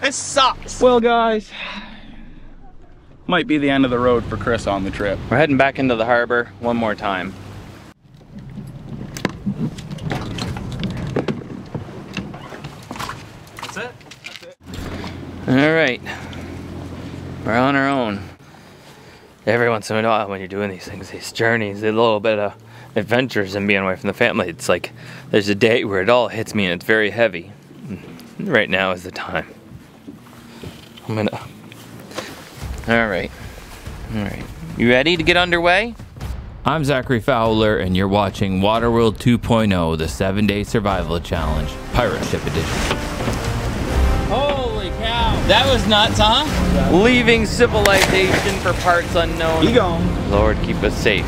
This sucks. Well, guys, might be the end of the road for Chris on the trip. We're heading back into the harbor one more time. That's it. All right, we're on our own. Every once in a while, when you're doing these things, these journeys, a little bit of adventures and being away from the family, it's like there's a day where it all hits me and it's very heavy. Right now is the time. I'm gonna. All right, all right. You ready to get underway? I'm Zachary Fowler, and you're watching Waterworld 2.0, the seven day survival challenge, Pirate Ship Edition. Holy cow! That was nuts, huh? Leaving civilization for parts unknown. He gone. Lord, keep us safe.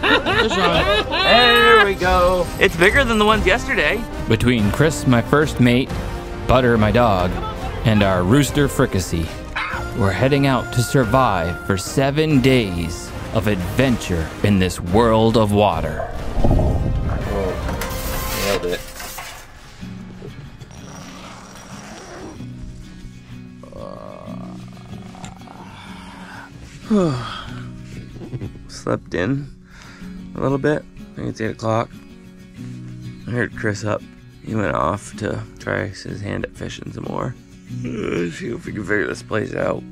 There we go. It's bigger than the ones yesterday. Between Chris, my first mate, Butter, my dog, and our rooster fricassee, we're heading out to survive for seven days of adventure in this world of water. Nailed it. Slept in a little bit. I think it's 8 o'clock. I heard Chris up. He went off to try his hand at fishing some more. Uh, see if we can figure this place out.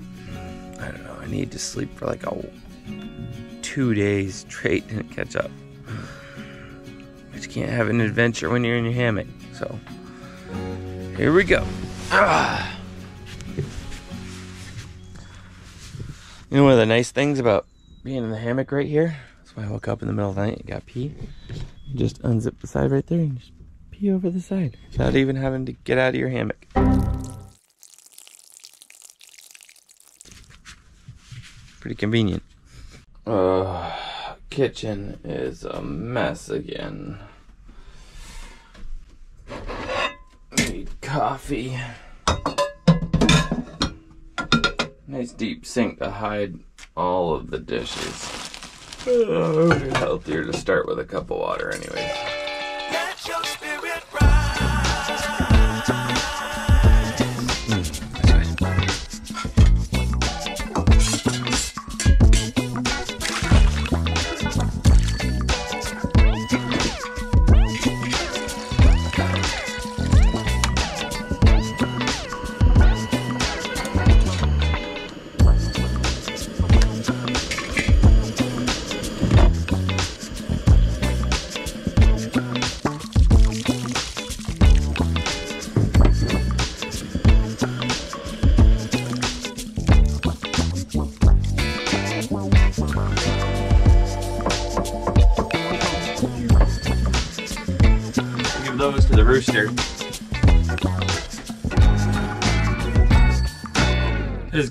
I don't know. I need to sleep for like a two days straight and catch up. But you can't have an adventure when you're in your hammock. So here we go. Ah. You know one of the nice things about being in the hammock right here? I woke up in the middle of the night and got pee. Just unzip the side right there and just pee over the side without even having to get out of your hammock. Pretty convenient. Uh, kitchen is a mess again. Need coffee. Nice deep sink to hide all of the dishes. Uh, healthier to start with a cup of water, anyways.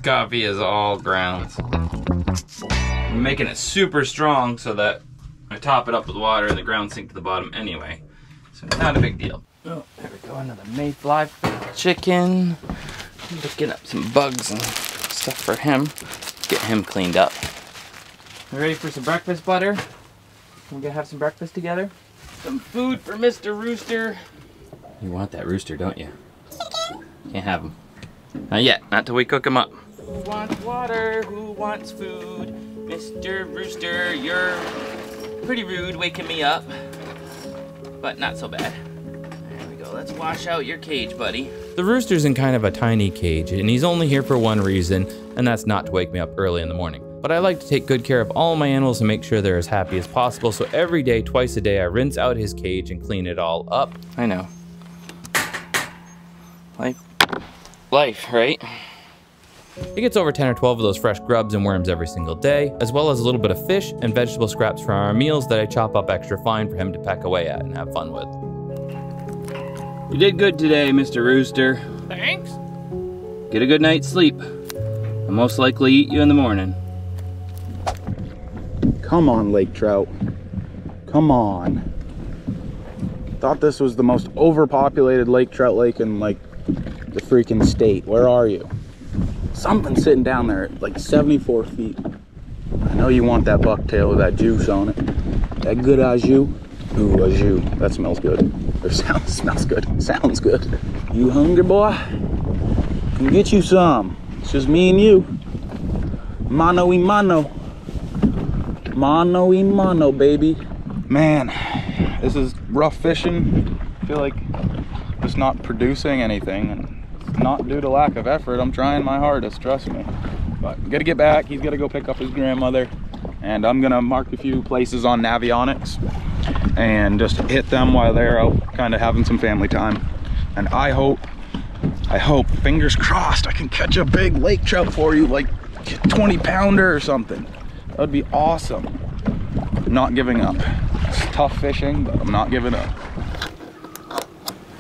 Coffee is all grounds. I'm making it super strong so that I top it up with water and the ground sink to the bottom anyway. So not a big deal. Oh, there we go, another mayfly chicken. Looking up some bugs and stuff for him. Get him cleaned up. You ready for some breakfast, Butter? We're gonna have some breakfast together? Some food for Mr. Rooster. You want that rooster, don't you? Can't have him. Not yet, not till we cook him up. Who wants water? Who wants food? Mr. Rooster, you're pretty rude waking me up. But not so bad. There we go, let's wash out your cage, buddy. The rooster's in kind of a tiny cage, and he's only here for one reason, and that's not to wake me up early in the morning. But I like to take good care of all my animals and make sure they're as happy as possible, so every day, twice a day, I rinse out his cage and clean it all up. I know. Life. Life, right? He gets over 10 or 12 of those fresh grubs and worms every single day, as well as a little bit of fish and vegetable scraps from our meals that I chop up extra fine for him to peck away at and have fun with. You did good today, Mr. Rooster. Thanks. Get a good night's sleep. I'll most likely eat you in the morning. Come on, lake trout. Come on. Thought this was the most overpopulated lake trout lake in like the freaking state. Where are you? Something sitting down there like 74 feet. I know you want that bucktail with that juice on it. That good au jus. Ooh, jus. That smells good. Or sounds smells good. Sounds good. You hungry boy? Can get you some. It's just me and you. Mano y mano. Mano y mano, baby. Man, this is rough fishing. I feel like just not producing anything not due to lack of effort. I'm trying my hardest, trust me. But gotta get back. He's gotta go pick up his grandmother. And I'm gonna mark a few places on Navionics and just hit them while they're out kind of having some family time. And I hope, I hope, fingers crossed, I can catch a big lake trout for you, like 20 pounder or something. That would be awesome. Not giving up. It's tough fishing, but I'm not giving up.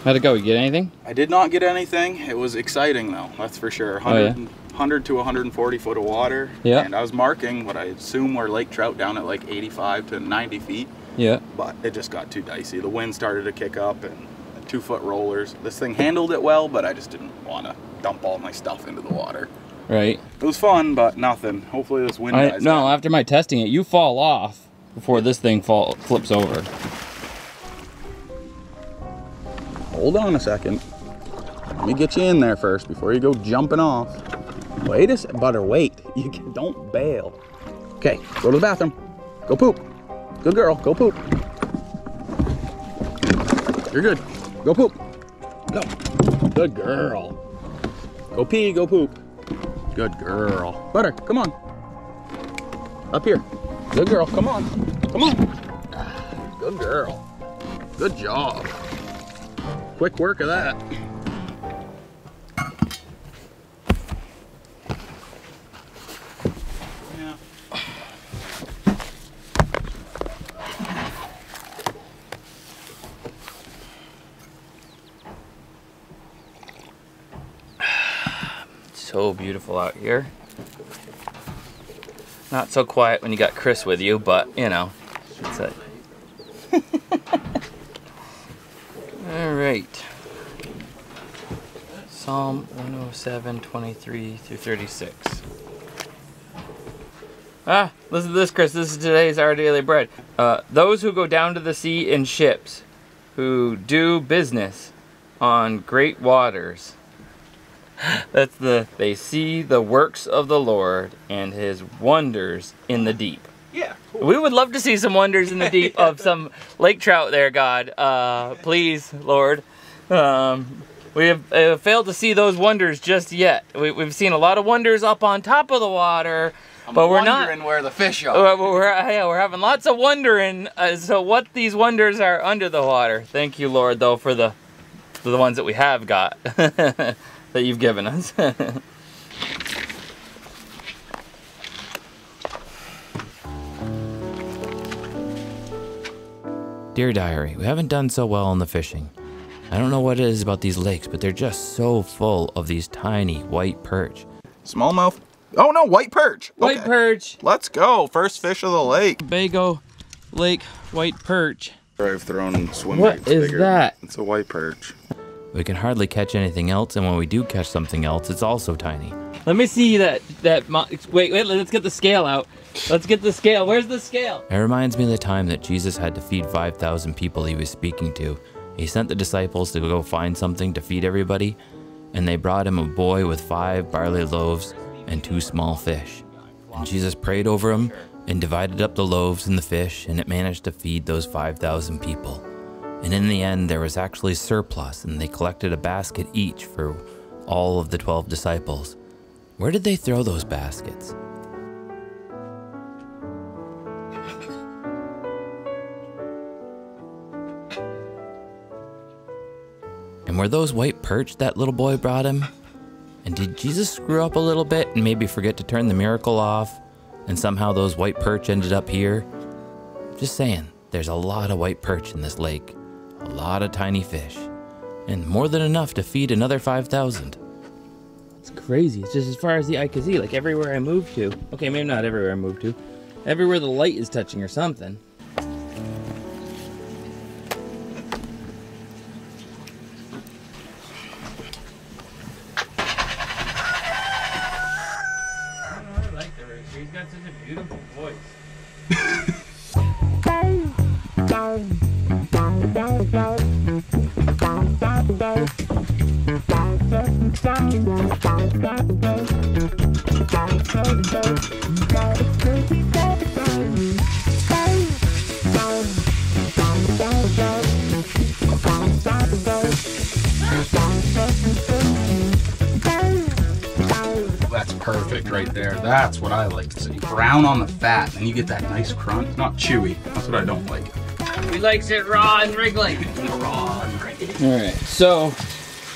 How'd it go? You get anything? I did not get anything. It was exciting though, that's for sure. Oh, yeah? 100, 100 to 140 foot of water. Yeah. And I was marking what I assume were lake trout down at like 85 to 90 feet, Yeah. but it just got too dicey. The wind started to kick up and two foot rollers. This thing handled it well, but I just didn't want to dump all my stuff into the water. Right. It was fun, but nothing. Hopefully this wind I, dies no, down. after my testing it, you fall off before this thing fall flips over. Hold on a second. Let me get you in there first before you go jumping off. Wait a sec, butter, wait. You can, don't bail. Okay, go to the bathroom. Go poop. Good girl, go poop. You're good. Go poop. Go. Good girl. Go pee, go poop. Good girl. Butter, come on. Up here. Good girl, come on. Come on. Good girl. Good job. Quick work of that. So beautiful out here. Not so quiet when you got Chris with you, but you know, it's a. All right. Psalm 107, 23 through 36. Ah, listen to this, Chris. This is today's Our Daily Bread. Uh, those who go down to the sea in ships, who do business on great waters. That's the they see the works of the Lord and his wonders in the deep. Yeah. We would love to see some wonders in the deep of some lake trout there, God. Uh, please, Lord. Um, we have uh, failed to see those wonders just yet. We, we've seen a lot of wonders up on top of the water, but we're not. wondering where the fish are. Uh, we're, yeah, we're having lots of wondering as to what these wonders are under the water. Thank you, Lord, though, for the for the ones that we have got that you've given us. Dear Diary, we haven't done so well on the fishing. I don't know what it is about these lakes, but they're just so full of these tiny white perch. Smallmouth. Oh no, white perch. White Okay. perch, Let's go. First fish of the lake. Bago Lake white perch. I've thrown swim What baits is bigger. that? It's a white perch. We can hardly catch anything else, and when we do catch something else, it's also tiny. Let me see that that. Wait, wait. Let's get the scale out. Let's get the scale. Where's the scale? It reminds me of the time that Jesus had to feed five thousand people he was speaking to. He sent the disciples to go find something to feed everybody, and they brought him a boy with five barley loaves and two small fish. And Jesus prayed over him and divided up the loaves and the fish, and it managed to feed those 5,000 people. And in the end, there was actually surplus, and they collected a basket each for all of the 12 disciples. Where did they throw those baskets? And were those white perch that little boy brought him? And did Jesus screw up a little bit and maybe forget to turn the miracle off? And somehow those white perch ended up here? Just saying, there's a lot of white perch in this lake, a lot of tiny fish, and more than enough to feed another 5,000. It's crazy. It's just as far as the eye can see, like everywhere I move to. Okay, maybe not everywhere I move to. Everywhere the light is touching or something. That's perfect right there. That's what I like to see. Brown on the fat, and you get that nice crunch. Not chewy. That's what I don't like. He likes it raw and wriggly. Raw and gritty. Alright, so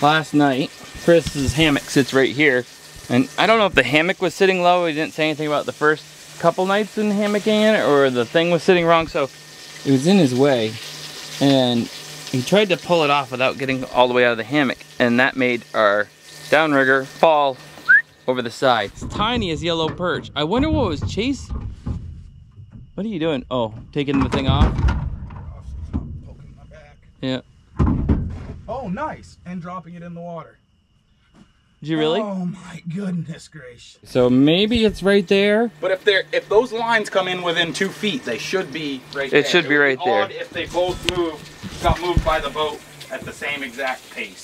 last night, Chris's hammock sits right here. And I don't know if the hammock was sitting low, he didn't say anything about the first couple nights in hammocking in it, or the thing was sitting wrong, so it was in his way. And he tried to pull it off without getting all the way out of the hammock, and that made our downrigger fall over the side. It's tiny as yellow perch. I wonder what was Chase. What are you doing? Oh, taking the thing off? Poking my back. Yeah. Oh, nice. And dropping it in the water. Did you really? Oh my goodness gracious. So maybe it's right there. But if they're if those lines come in within two feet, they should be right there. It should be would right there. odd If they both moved, got moved by the boat at the same exact pace.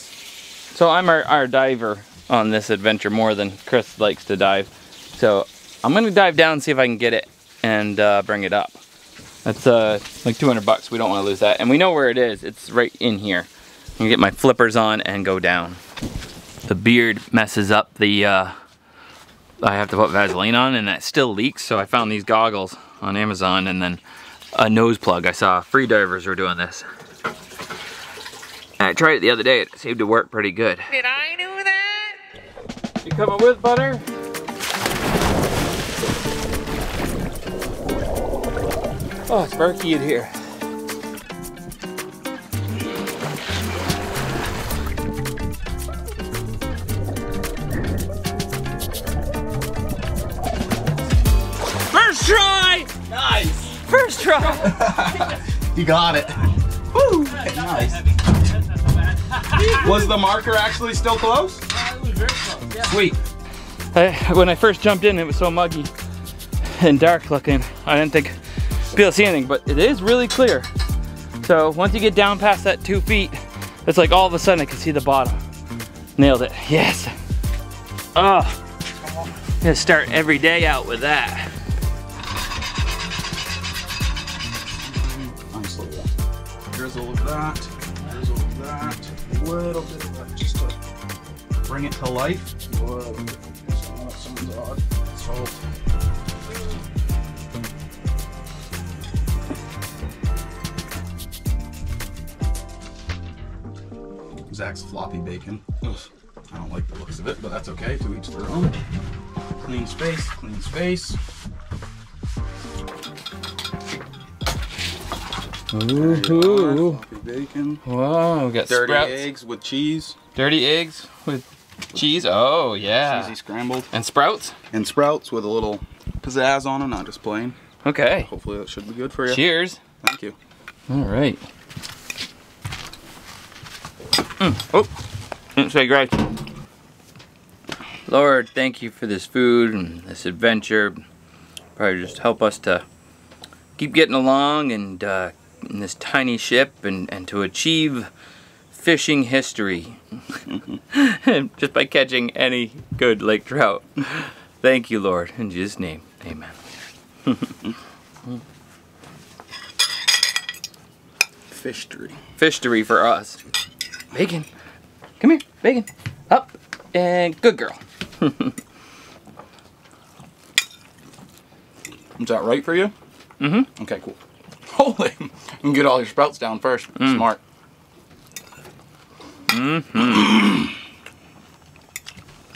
So I'm our, our diver on this adventure more than Chris likes to dive. So I'm gonna dive down and see if I can get it and uh, bring it up. That's uh, like 200 bucks. We don't want to lose that. And we know where it is. It's right in here. I'm gonna get my flippers on and go down. The beard messes up the, uh, I have to put Vaseline on and that still leaks. So I found these goggles on Amazon and then a nose plug. I saw free divers were doing this. And I tried it the other day. It seemed to work pretty good. Did I do that? You coming with, Butter? Oh, it's murky in here. Try! Nice. First try! You got it. Woo. Nice. Was the marker actually still close? Sweet. I, when I first jumped in, it was so muggy and dark looking. I didn't think be able to see anything, but it is really clear. So once you get down past that two feet, it's like all of a sudden I can see the bottom. Nailed it. Yes. Oh, gonna start every day out with that. That, drizzle that, a little bit of that, just to bring it to life. A little bit. That sounds odd. Salt. Zach's floppy bacon. Ugh, I don't like the looks of it, but that's okay. To each their own. Clean space, clean space. Ooh. Bacon. Whoa, we got Dirty sprouts. eggs with cheese. Dirty eggs with cheese. Oh yeah. Cheesy scrambled. And sprouts. And sprouts with a little pizzazz on them, not just plain. Okay. Hopefully that should be good for you. Cheers. Thank you. All right. Mm. Oh, didn't say great. Lord, thank you for this food and this adventure. Probably just help us to keep getting along and uh, in this tiny ship and, and to achieve fishing history just by catching any good lake trout. Thank you, Lord. In Jesus' name, amen. Fishery. Fishery for us. Bacon. Come here, bacon. Up. And good girl. Is that right for you? Mm-hmm. Okay, cool. Holy, you can get all your sprouts down first. Mm. Smart.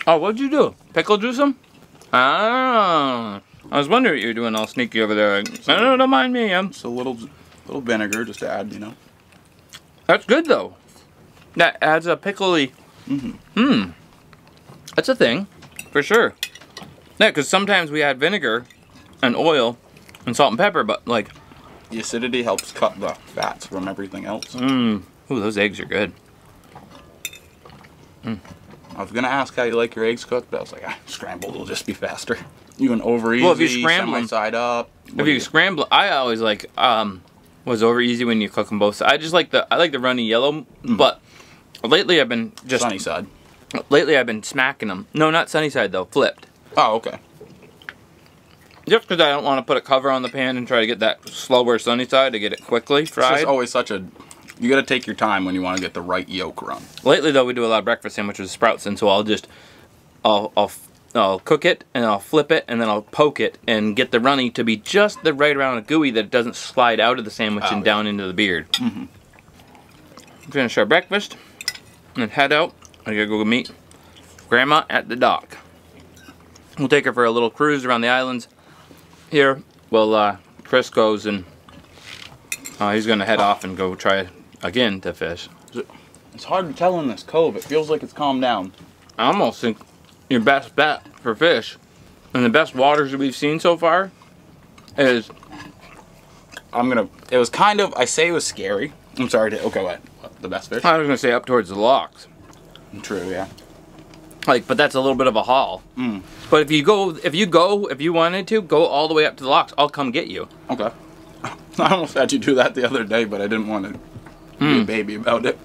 Oh, what'd you do? Pickle juice them? Ah. I was wondering what you were doing all sneaky over there. No, no, don't mind me. I'm, Just a little, little vinegar just to add, you know. that's good, though. That adds a pickly... Mhm. Hmm. That's a thing. For sure. Yeah, because sometimes we add vinegar and oil and salt and pepper, but like... The acidity helps cut the fats from everything else. Mmm. Ooh, those eggs are good. I was gonna ask how you like your eggs cooked, but I was like, ah, scrambled will just be faster. You can over easy, Well, if you scramble side up. If you scramble, I always like um was over easy when you cook them both. I just like the I like the runny yellow, but lately I've been just sunny side. Lately, I've been smacking them. No, not sunny side though. Flipped. Oh, okay. Just because I don't want to put a cover on the pan and try to get that slower sunny side to get it quickly It's fried. just always such a. You gotta take your time when you want to get the right yolk run. Lately though, we do a lot of breakfast sandwiches with sprouts, and so I'll just, I'll, I'll, I'll cook it and I'll flip it and then I'll poke it and get the runny to be just the right amount of gooey that it doesn't slide out of the sandwich Oh, and yeah. down into the beard. Mm-hmm. Finish our breakfast and head out. I gotta go meet Grandma at the dock. We'll take her for a little cruise around the islands. Here, well, uh, Chris goes and uh, he's gonna head off and go try again to fish. It's hard to tell in this cove. It feels like it's calmed down. I almost think your best bet for fish and the best waters that we've seen so far is I'm gonna. It was kind of. I say it was scary. I'm sorry to. Okay, what? what the best fish? I was gonna say up towards the locks. True. Yeah. Like, but that's a little bit of a haul. Mm. But if you go, if you go, if you wanted to, go all the way up to the locks. I'll come get you. Okay. I almost had you do that the other day, but I didn't want to be a baby about it.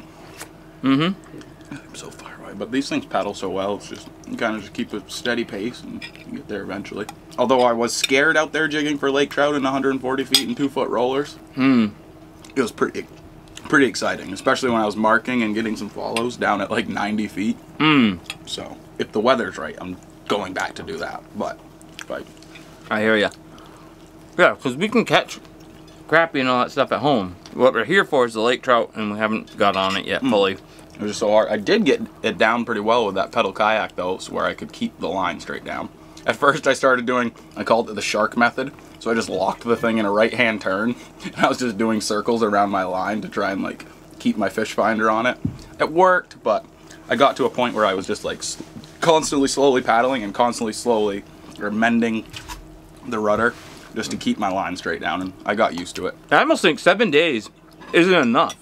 Mm-hmm. I'm so far away, but these things paddle so well. It's just you kind of just keep a steady pace and get there eventually. Although I was scared out there jigging for lake trout in 140 feet and two foot rollers. Hmm. It was pretty, pretty exciting, especially when I was marking and getting some follows down at like 90 feet. Hmm. So if the weather's right, I'm going back to do that. But if I hear ya. Yeah, because we can catch crappie and all that stuff at home. What we're here for is the lake trout, and we haven't got on it yet fully. It was just so hard. I did get it down pretty well with that pedal kayak though, so where I could keep the line straight down. At first I started doing, I called it the shark method. So I just locked the thing in a right hand turn. And I was just doing circles around my line to try and like keep my fish finder on it. It worked, but I got to a point where I was just like constantly slowly paddling and constantly slowly or mending the rudder just to keep my line straight down and I got used to it. I almost think seven days isn't enough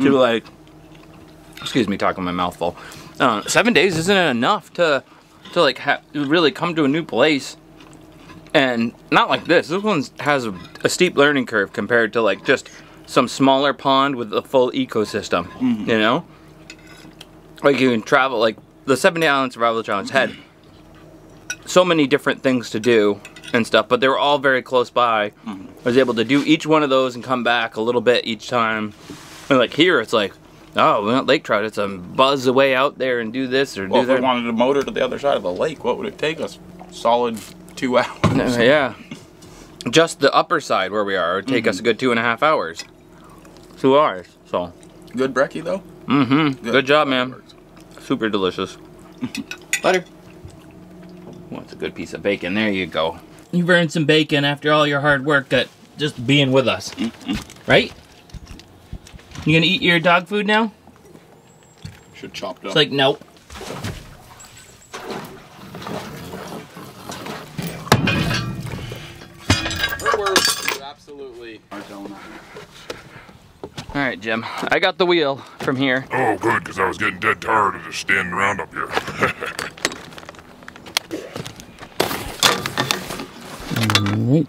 to like. Excuse me, talking my mouth full. Uh, seven days isn't enough to to like ha- really come to a new place, and not like this. This one has a, a steep learning curve compared to like just some smaller pond with a full ecosystem. Mm-hmm. You know, like you can travel like the seven day island survival challenge had so many different things to do and stuff, but they were all very close by. Mm-hmm. I was able to do each one of those and come back a little bit each time. And like here, it's like, oh, we want lake trout. It's a buzz away out there and do this or Well, do if we wanted to motor to the other side of the lake, what would it take us? Solid two hours. Uh, yeah, just the upper side where we are would take us a good two and a half hours. Two hours. So, Good brekkie though. mm-hmm. Good, job, man. Super delicious. Butter. What's a good piece of bacon? There you go. You've earned some bacon after all your hard work at just being with us. Right? You gonna eat your dog food now? Should chop it up. It's like, nope. Absolutely are telling that. All right, Jim. I got the wheel from here. Oh, good, because I was getting dead tired of just standing around up here. All right.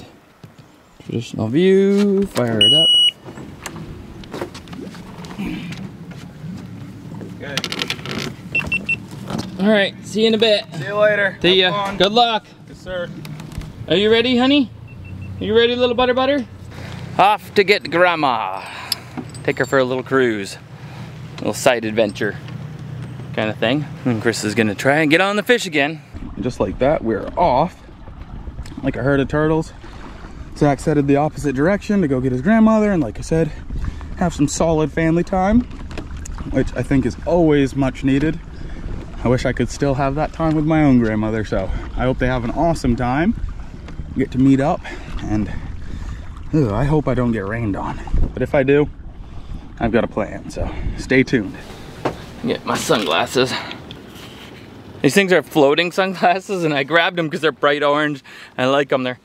Traditional view. Fire it up. All right. See you in a bit. See you later. See ya. Fun. Good luck. Yes, sir. Are you ready, honey? Are you ready, little butter butter? Off to get grandma. Take her for a little cruise. Little side adventure kind of thing. And Chris is gonna try and get on the fish again. Just like that, we're off. Like a herd of turtles. Zach headed the opposite direction to go get his grandmother, and like I said, have some solid family time, which I think is always much needed. I wish I could still have that time with my own grandmother, so I hope they have an awesome time. Get to meet up, and ugh, I hope I don't get rained on. But if I do, I've got a plan, so stay tuned. Get my sunglasses. These things are floating sunglasses, and I grabbed them because they're bright orange. I like them. They're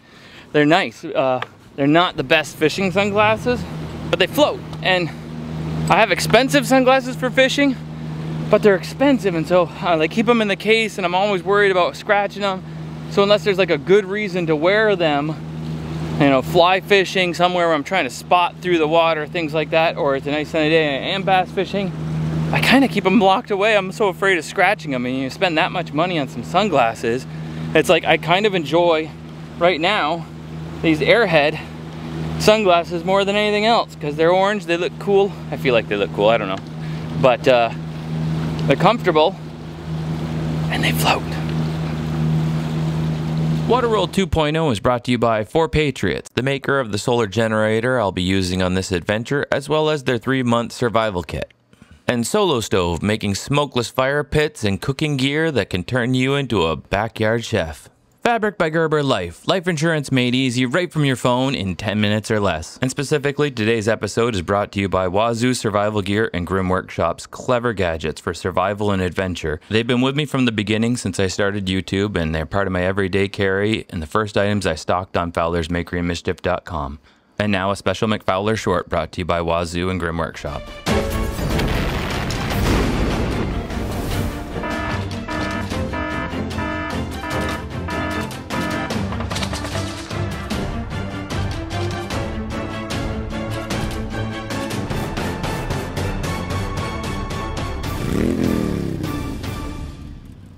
they're nice. Uh, they're not the best fishing sunglasses, but they float. And I have expensive sunglasses for fishing, but they're expensive, and so I like keep them in the case, and I'm always worried about scratching them. So unless there's like a good reason to wear them, you know, fly fishing somewhere where I'm trying to spot through the water, things like that, or it's a nice sunny day and I am bass fishing, I kind of keep them locked away. I'm so afraid of scratching them. And you spend that much money on some sunglasses. It's like I kind of enjoy right now these Airhead sunglasses more than anything else because they're orange. They look cool. I feel like they look cool. I don't know. But uh, they're comfortable and they float. Waterworld 2.0 is brought to you by 4Patriots, the maker of the solar generator I'll be using on this adventure, as well as their three month survival kit. And Solo Stove, making smokeless fire pits and cooking gear that can turn you into a backyard chef. Fabric by Gerber Life. Life insurance made easy right from your phone in 10 minutes or less. And specifically, today's episode is brought to you by Wazoo Survival Gear and Grim Workshop's clever gadgets for survival and adventure. They've been with me from the beginning since I started YouTube, and they're part of my everyday carry and the first items I stocked on Fowler'sMakeryandMischief.com. And now a special McFowler short brought to you by Wazoo and Grim Workshop.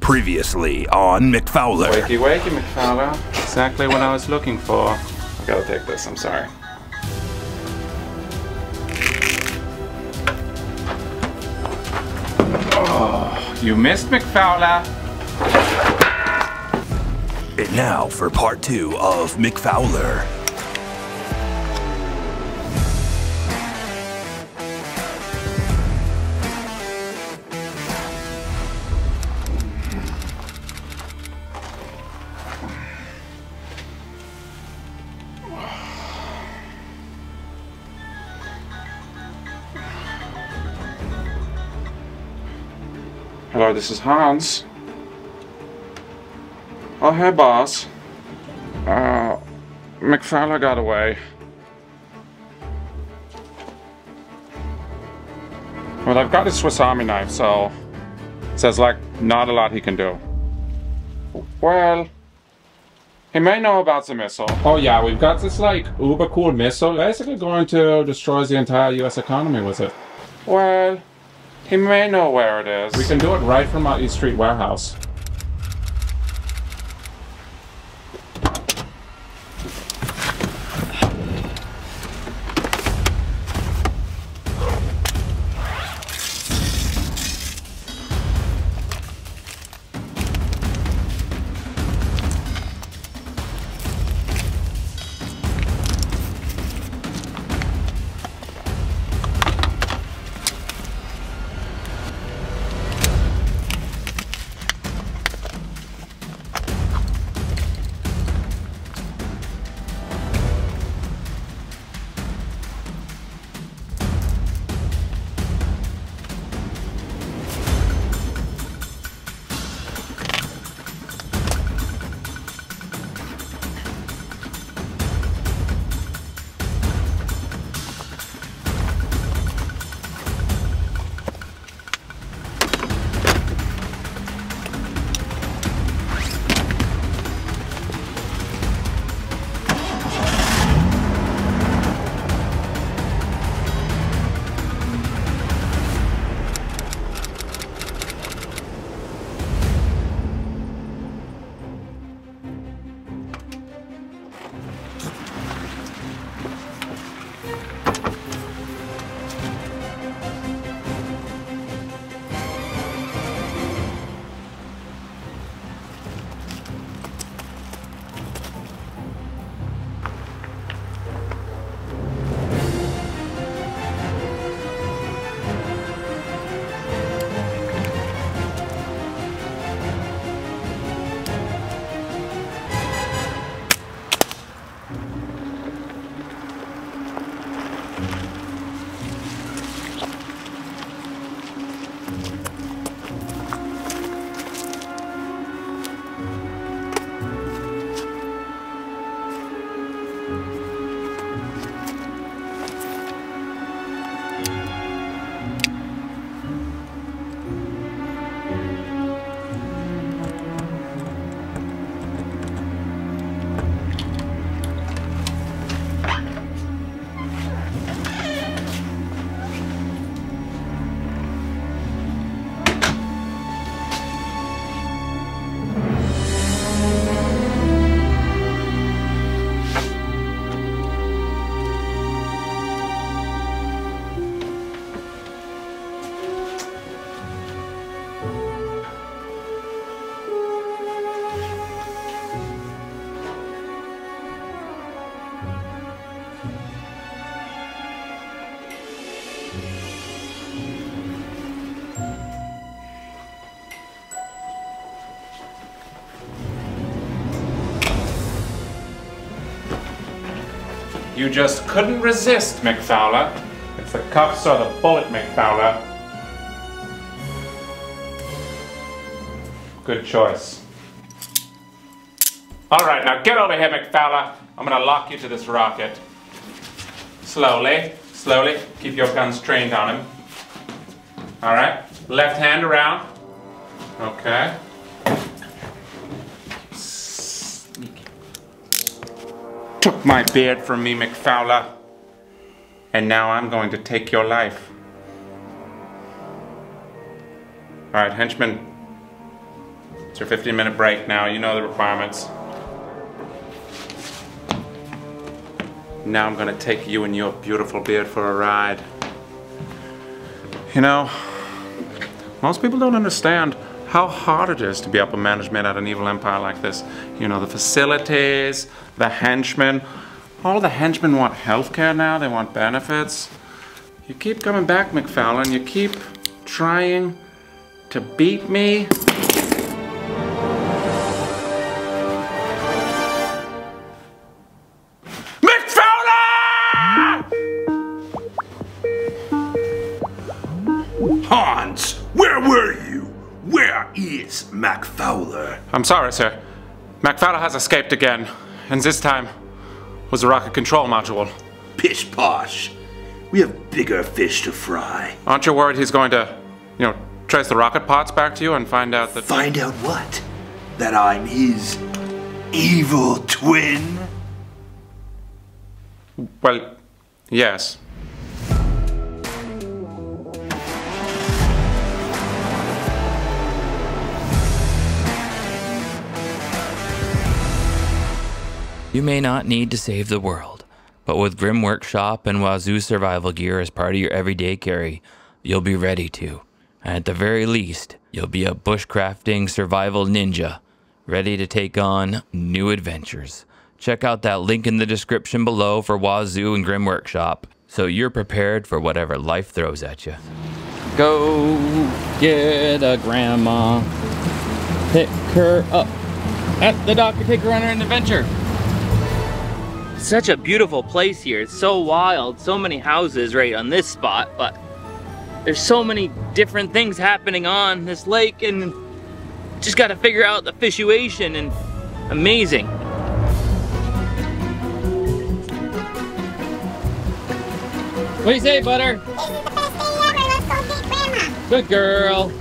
Previously on McFowler. Wakey, wakey, McFowler. Exactly what I was looking for. I gotta take this, I'm sorry. Oh, you missed McFowler. And now for part two of McFowler. Hello, this is Hans. Oh, hey, boss. Uh, McFowler got away. Well, I've got his Swiss Army knife, so says like not a lot he can do. Well, he may know about the missile. Oh yeah, we've got this like uber cool missile basically going to destroy the entire US economy with it. Well, he may know where it is. We can do it right from our East Street warehouse. You just couldn't resist, McFowler. It's the cuffs or the bullet, McFowler. Good choice. All right, now get over here, McFowler. I'm gonna lock you to this rocket. Slowly, slowly. Keep your guns trained on him. All right, left hand around. Okay. My beard from me, McFowler. And now I'm going to take your life. All right, henchman. It's your 15 minute break now. You know the requirements. Now I'm gonna take you and your beautiful beard for a ride. You know, most people don't understand how hard it is to be upper management at an evil empire like this. You know, the facilities, the henchmen. All the henchmen want healthcare now, they want benefits. You keep coming back, McFarlane. You keep trying to beat me. Sorry, sir. McFarlane has escaped again, and this time was the rocket control module. Pish posh. We have bigger fish to fry. Aren't you worried he's going to, you know, trace the rocket pods back to you and find out that. Find out what? That I'm his evil twin? Well, yes. You may not need to save the world, but with Grim Workshop and Wazoo survival gear as part of your everyday carry, you'll be ready to. And at the very least, you'll be a bushcrafting survival ninja, ready to take on new adventures. Check out that link in the description below for Wazoo and Grim Workshop, so you're prepared for whatever life throws at you. Go get a grandma, pick her up at the dock to take her on an adventure. Such a beautiful place here. It's so wild. So many houses right on this spot, but there's so many different things happening on this lake and just got to figure out the fishation and amazing. What do you say, Butter? Good girl.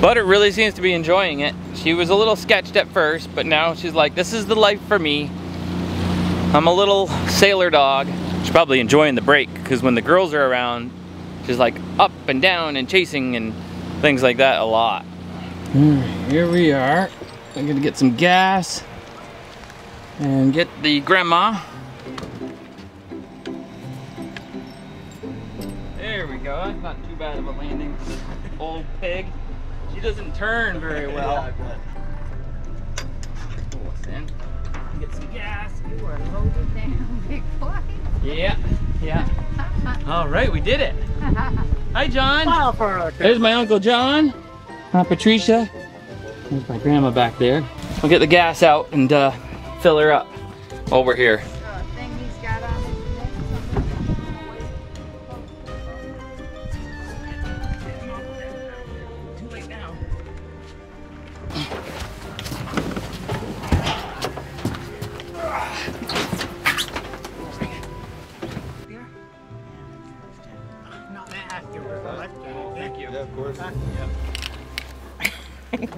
Butter really seems to be enjoying it. She was a little sketched at first, but now she's like, this is the life for me. I'm a little sailor dog. She's probably enjoying the break because when the girls are around, she's like up and down and chasing and things like that a lot. Hmm, here we are. I'm gonna get some gas and get the grandma. There we go. Not too bad of a landing for this old pig. She doesn't turn very well. Pull us in. Get some gas. You are loaded down, big boy. Yeah, yeah. All right, we did it. Hi, John. There's my Uncle John. Aunt Patricia. There's my grandma back there. I'll get the gas out and uh, fill her up over here.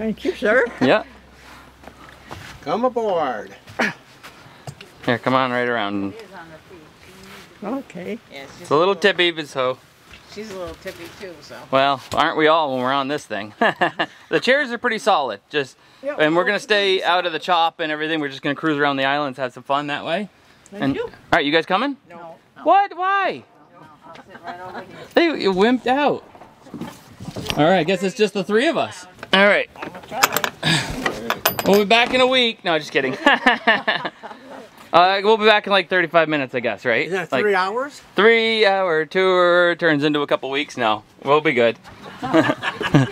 Thank you, sir. Yeah. Come aboard. Here, come on right around. Okay. Yeah, It's she's a little tippy, but so. She's a little tippy too, so. Well, aren't we all when we're on this thing? the chairs are pretty solid. Just, and we're gonna stay out of the chop and everything. We're just gonna cruise around the islands, have some fun that way. Thank And all right, you guys coming? No. What? Why? I'll sit right over here. They you wimped out. All right, I guess it's just the three of us. All right. We'll be back in a week. No, just kidding. uh, we'll be back in like 35 minutes, I guess, right? Is that Like, three hours? three hour tour turns into a couple weeks now. We'll be good.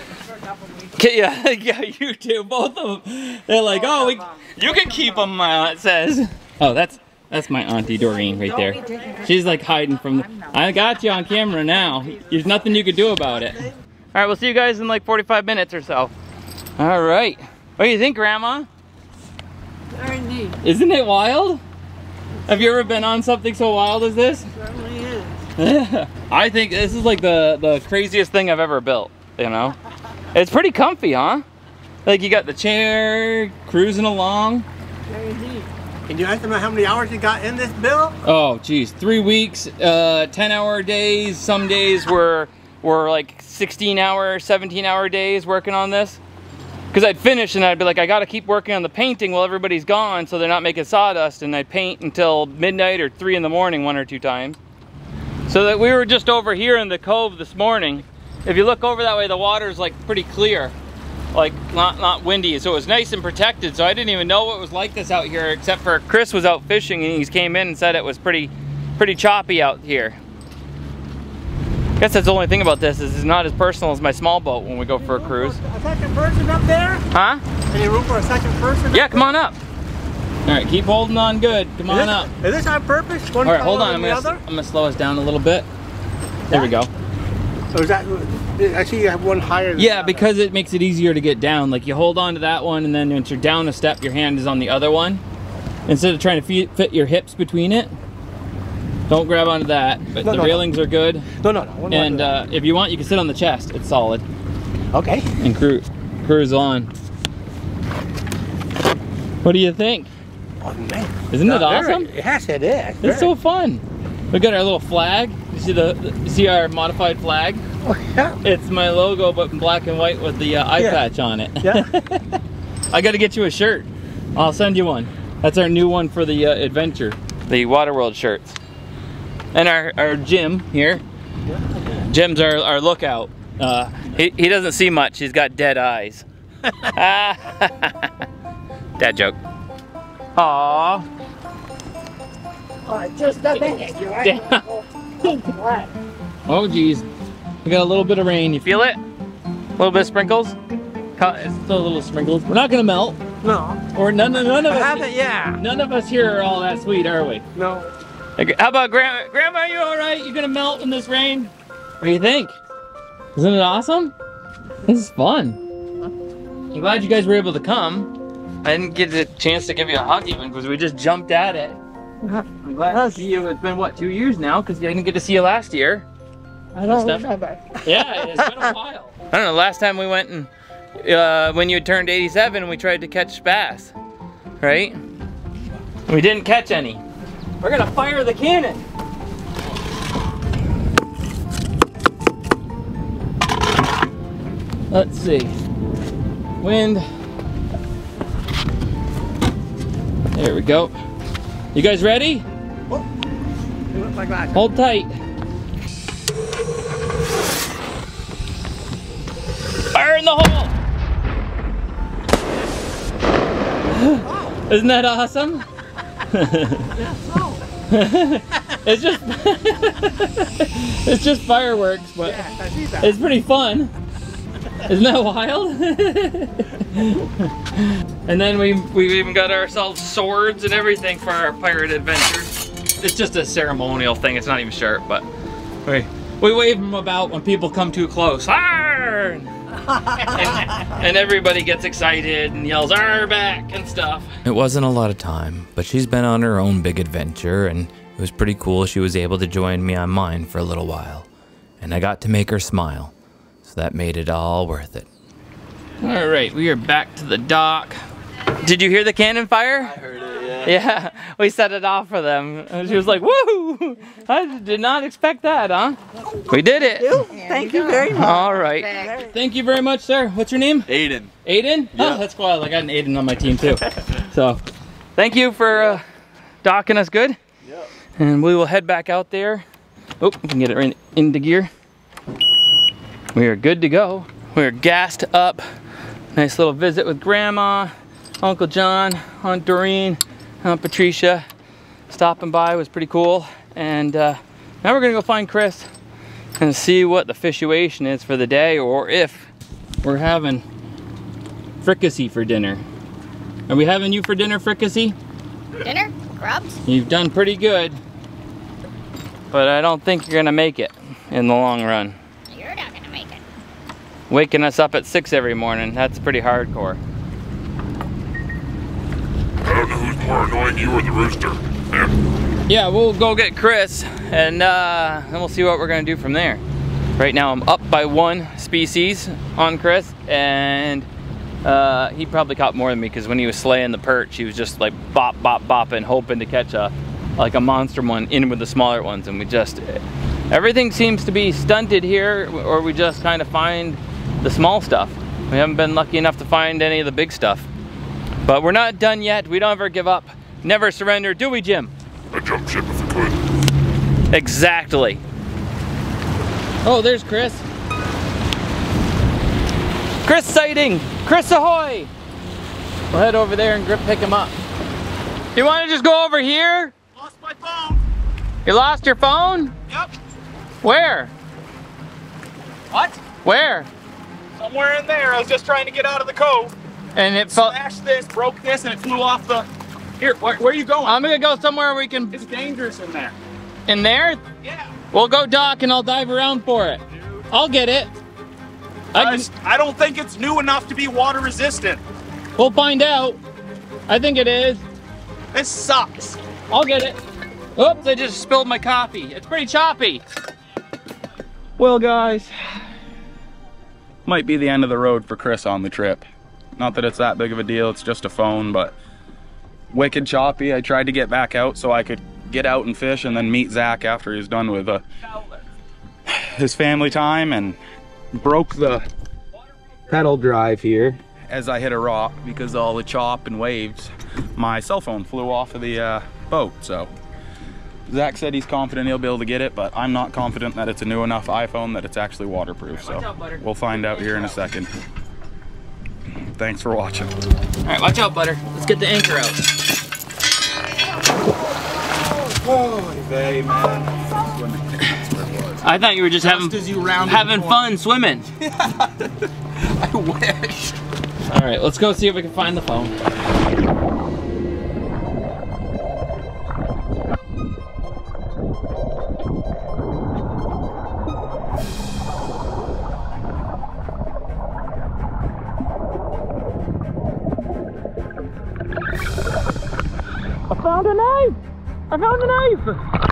Yeah, yeah, you two, both of them. They're like, oh, we, you can keep them. Uh, it says. Oh, that's That's my auntie Doreen right there. She's like hiding from the, I got you on camera now. There's nothing you could do about it. All right, we'll see you guys in like 45 minutes or so. All right. What do you think, Grandma? Very neat. Isn't it wild? Have you ever been on something so wild as this? Certainly is. I think this is like the, the craziest thing I've ever built, you know? It's pretty comfy, huh? Like you got the chair, cruising along. Very neat. Can you estimate how many hours you got in this bill? Oh, geez, three weeks, uh, 10 hour days. Some days were, were like 16 hour, 17 hour days working on this. Cause I'd finish and I'd be like, I gotta keep working on the painting while everybody's gone so they're not making sawdust. And I'd paint until midnight or three in the morning one or two times. So that we were just over here in the cove this morning. If you look over that way, the water's like pretty clear. Like not, not windy, so it was nice and protected. So I didn't even know what was like this out here except for Chris was out fishing and he came in and said it was pretty, pretty choppy out here. I guess that's the only thing about this is it's not as personal as my small boat when we go for a cruise. A second person up there? Huh? Any room for a second person? Yeah, come on up. All right, keep holding on good. Come Is on this, up. Is this on purpose? One All right, hold on. I'm gonna, I'm gonna slow us down a little bit. There we go. Or is that? I see you have one higher. Than Yeah, because it makes it easier to get down. Like you hold on to that one, and then once you're down a step, your hand is on the other one. Instead of trying to fit your hips between it, don't grab onto that. But No, the no, no. railings are good. No, no, no. And uh, if you want, you can sit on the chest. It's solid. okay. And cru cruise on. What do you think? Oh man. Isn't it No, very- awesome? Yes, it is. It's so fun. We got our little flag. You see the, the you see our modified flag? Oh, yeah. It's my logo, but in black and white with the uh, eye Yeah. patch on it. Yeah. I got to get you a shirt. I'll send you one. That's our new one for the uh, adventure, the Waterworld shirts. And our, our Jim here. Jim's our, our lookout. Uh, he, he doesn't see much. He's got dead eyes. Dad joke. Aww. Oh, just a minute. You're right. Oh geez. We got a little bit of rain. You feel it? A little bit of sprinkles? It's still a little sprinkles. We're not gonna melt. No. Or none, none of I us. haven't. Yeah. None of us here are all that sweet, are we? No. How about Grandma? Grandma, you all right? You gonna melt in this rain? What do you think? Isn't it awesome? This is fun. I'm glad you guys were able to come. I didn't get the chance to give you a hug even because we just jumped at it. I'm glad to see you. It's been what two years now because I didn't get to see you last year. I don't remember. Yeah, it's been a while. I don't know. Last time we went and uh, when you had turned 87, we tried to catch bass, right? We didn't catch any. We're gonna fire the cannon. Let's see. Wind. There we go. You guys ready? Oh, Look like that. Hold tight. Fire in the hole! Isn't that awesome? it's just it's just fireworks, but Yeah, I see that. it's pretty fun. Isn't that wild? and then we we've even got ourselves swords and everything for our pirate adventure. It's just a ceremonial thing. It's not even sharp, but we we wave them about when people come too close. Arr! And, and everybody gets excited and yells "Arr back" and stuff. It wasn't a lot of time, but she's been on her own big adventure, and it was pretty cool she was able to join me on mine for a little while. And I got to make her smile, so that made it all worth it. All right, we are back to the dock. Did you hear the cannon fire? I heard it, yeah. Yeah, we set it off for them. And she was like, woo! I did not expect that, huh? We did it. Thank you very much. All right. Thank you very much, sir. What's your name? Aiden. Aiden? Oh, that's cool. I got an Aiden on my team, too. so, thank you for uh, docking us good. Yep. And we will head back out there. Oh, we can get it right into gear. We are good to go. We're gassed up. Nice little visit with Grandma, Uncle John, Aunt Doreen, Aunt Patricia. Stopping by was pretty cool. And uh, now we're gonna go find Chris and see what the situation is for the day or if we're having fricassee for dinner. Are we having you for dinner, fricassee? Dinner? Grubs? You've done pretty good. But I don't think you're gonna make it in the long run. You're not gonna make it. Waking us up at six every morning, that's pretty hardcore. I more annoying, you or the rooster. Yeah. Yeah, we'll go get Chris and uh, then we'll see what we're gonna do from there. Right now I'm up by one species on Chris and uh, he probably caught more than me because when he was slaying the perch, he was just like bop, bop, bopping, hoping to catch a like a monster one in with the smaller ones and we just, everything seems to be stunted here or we just kind of find the small stuff. We haven't been lucky enough to find any of the big stuff. But we're not done yet. We don't ever give up. Never surrender, do we, Jim? I'd jump ship if I could. Exactly. Oh, there's Chris. Chris sighting! Chris ahoy! We'll head over there and grip pick him up. You want to just go over here? Lost my phone. You lost your phone? Yep. Where? What? Where? Somewhere in there. I was just trying to get out of the cove. And it fell. Smashed this, broke this, and it flew off the. Here, where, where are you going? I'm gonna go somewhere we can. it's dangerous in there. In there? Yeah. We'll go dock and I'll dive around for it. I'll get it. I can, I don't think it's new enough to be water resistant. we'll find out. I think it is. This sucks. I'll get it. Oops, I just spilled my coffee. It's pretty choppy. Well, guys, Might be the end of the road for Chris on the trip. Not that it's that big of a deal, it's just a phone, but wicked choppy. I tried to get back out so I could get out and fish and then meet Zach after he's done with uh, his family time and broke the pedal drive here as I hit a rock because all the chop and waves. My cell phone flew off of the uh, boat, so Zach said he's confident he'll be able to get it, but I'm not confident that it's a new enough iPhone that it's actually waterproof. So we'll find out here in a second. Thanks for watching. All right, watch out, butter. Let's get the anchor out. I thought you were just, having as you having fun swimming. I wish. All right, let's go see if we can find the phone. Found a knife! I found a knife!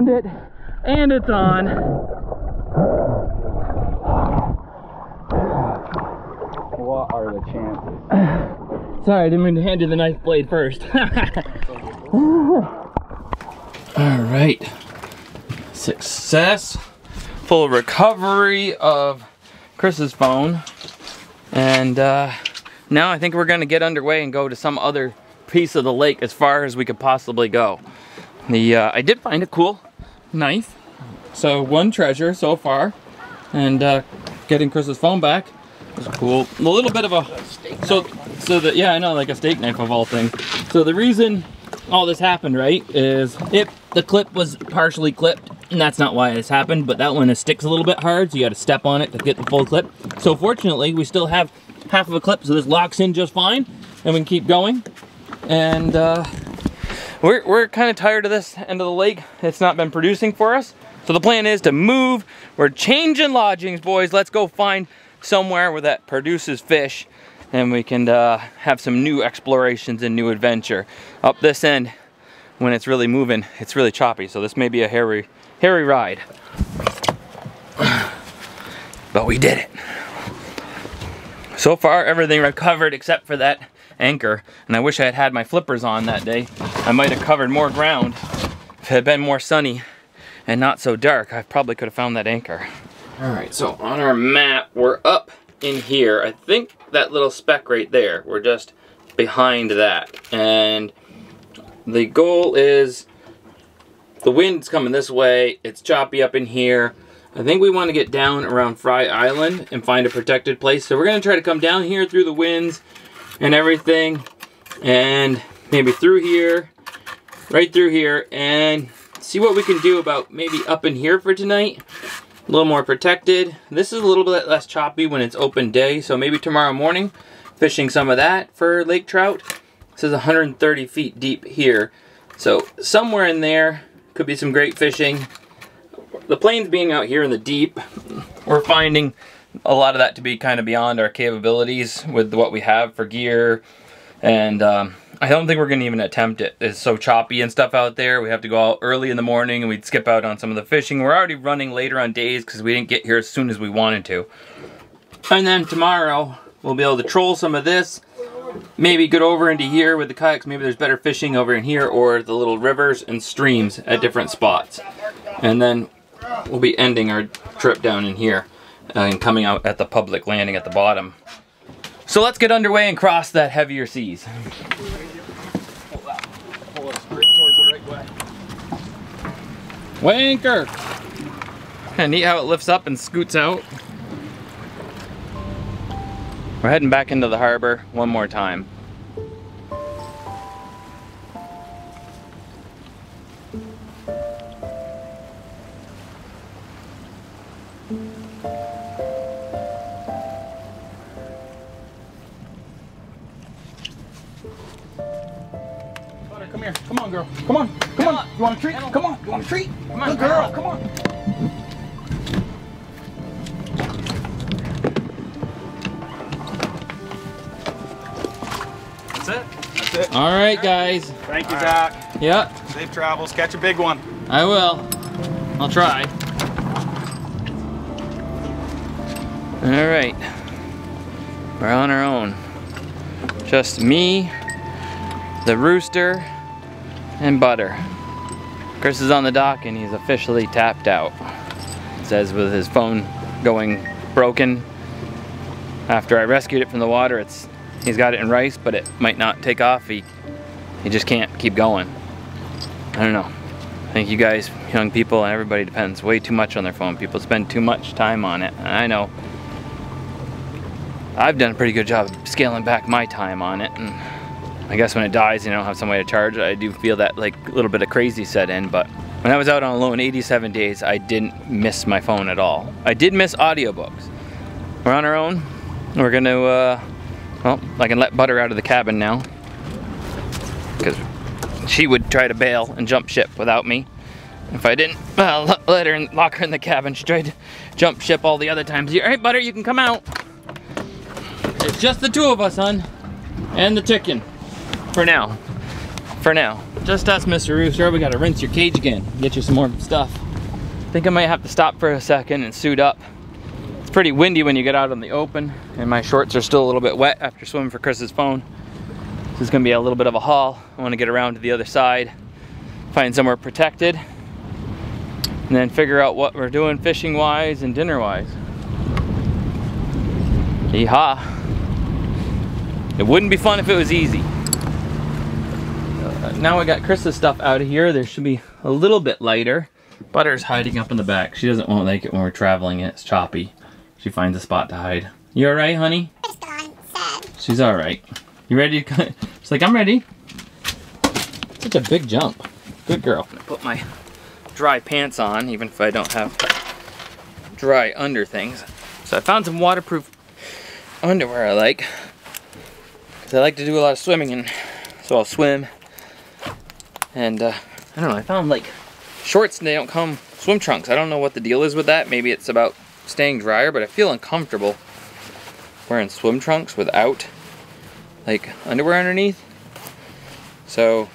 Found it, and it's on. What are the chances? Sorry, I didn't mean to hand you the knife blade first. All right. Success. Full recovery of Chris's phone. And uh, now I think we're gonna get underway and go to some other piece of the lake as far as we could possibly go. The uh, I did find a cool knife. So one treasure so far. And uh, getting Chris's phone back was cool. A little bit of a so so that yeah I know like a steak knife of all things. So the reason all this happened right is if the clip was partially clipped and that's not why this happened but that one sticks a little bit hard so you got to step on it to get the full clip. So fortunately we still have half of a clip so this locks in just fine and we can keep going and uh, we're, we're kind of tired of this end of the lake. It's not been producing for us. So the plan is to move. We're changing lodgings, boys. Let's go find somewhere where that produces fish and we can uh, have some new explorations and new adventure. Up this end, when it's really moving, it's really choppy. So this may be a hairy, hairy ride. But we did it. So far, everything recovered except for that anchor. And I wish I had had my flippers on that day. I might have covered more ground. If it had been more sunny and not so dark, I probably could have found that anchor. All right, so on our map, we're up in here. I think that little speck right there, we're just behind that. And the goal is the wind's coming this way. It's choppy up in here. I think we want to get down around Frye Island and find a protected place. So we're going to try to come down here through the winds and everything. And maybe through here, right through here. And see what we can do about maybe up in here for tonight. A little more protected. This is a little bit less choppy when it's open day. So maybe tomorrow morning, fishing some of that for lake trout. This is 130 feet deep here. So somewhere in there could be some great fishing. The plains being out here in the deep, we're finding a lot of that to be kind of beyond our capabilities with what we have for gear. And um, I don't think we're going to even attempt it. It's so choppy and stuff out there. We have to go out early in the morning and we'd skip out on some of the fishing. We're already running later on days because we didn't get here as soon as we wanted to. And then tomorrow, we'll be able to troll some of this maybe get over into here with the kayaks. Maybe there's better fishing over in here or the little rivers and streams at different spots. And then we'll be ending our trip down in here and coming out at the public landing at the bottom. So let's get underway and cross that heavier seas. Wanker! Kind of neat how it lifts up and scoots out. We're heading back into the harbor one more time. Come here. Come on, girl. Come on. Come on. You want a treat? Come on. You want a treat? Come on, Good girl. Come on. That's it. That's it. All right, guys. Thank you, Zach. Yep, Safe travels. Catch a big one. I will. I'll try. All right. We're on our own. Just me, the rooster, and Butter. Chris is on the dock and he's officially tapped out. Says with his phone going broken after I rescued it from the water, it's he's got it in rice, but it might not take off. He he just can't keep going. I don't know. I think you guys, young people, and everybody depends way too much on their phone. People spend too much time on it. I know I've done a pretty good job scaling back my time on it. And I guess when it dies and I don't have some way to charge it, I do feel that like a little bit of crazy set in. But when I was out on alone 87 days, I didn't miss my phone at all. I did miss audiobooks. We're on our own. We're gonna, uh, well, I can let Butter out of the cabin now. Because she would try to bail and jump ship without me. If I didn't well, let her in, lock her in the cabin, she tried to jump ship all the other times. All right, Butter, you can come out. It's just the two of us, hon, and the chicken. For now. For now. Just us, Mr. Rooster. We gotta rinse your cage again. Get you some more stuff. I think I might have to stop for a second and suit up. It's pretty windy when you get out in the open, and my shorts are still a little bit wet after swimming for Chris's phone. This is gonna be a little bit of a haul. I wanna get around to the other side, find somewhere protected, and then figure out what we're doing fishing wise and dinner wise. Yeehaw. It wouldn't be fun if it was easy. Uh, now I got Chris's stuff out of here. There should be a little bit lighter. Butter's hiding up in the back. She doesn't won't like it when we're traveling it's choppy. She finds a spot to hide. You alright, honey? She's alright. You ready to cut? She's like, I'm ready. Such a big jump. Good girl. I'm gonna put my dry pants on, even if I don't have dry under things. So I found some waterproof underwear I like. Cause I like to do a lot of swimming and so I'll swim. And uh, I don't know, I found like shorts and they don't come swim trunks. I don't know what the deal is with that. Maybe it's about staying drier, but I feel uncomfortable wearing swim trunks without like underwear underneath. So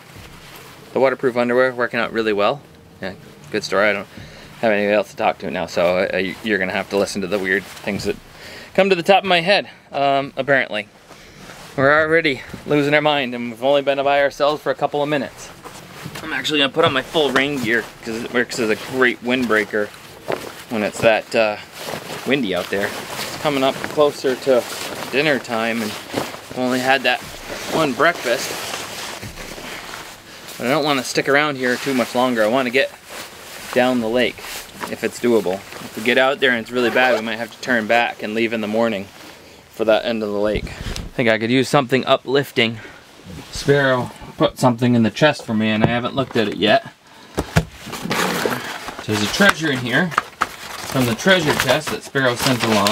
the waterproof underwear working out really well. Yeah, good story. I don't have anybody else to talk to now, so uh, you- you're gonna have to listen to the weird things that come to the top of my head. Um, apparently, we're already losing our mind, and we've only been by ourselves for a couple of minutes. I'm actually gonna put on my full rain gear because it works as a great windbreaker when it's that uh, windy out there. It's coming up closer to dinner time, and I've only had that one breakfast. But I don't want to stick around here too much longer. I want to get down the lake if it's doable. If we get out there and it's really bad, we might have to turn back and leave in the morning for that end of the lake. I think I could use something uplifting. Sparrow put something in the chest for me and I haven't looked at it yet. There's a treasure in here from the treasure chest that Sparrow sent along.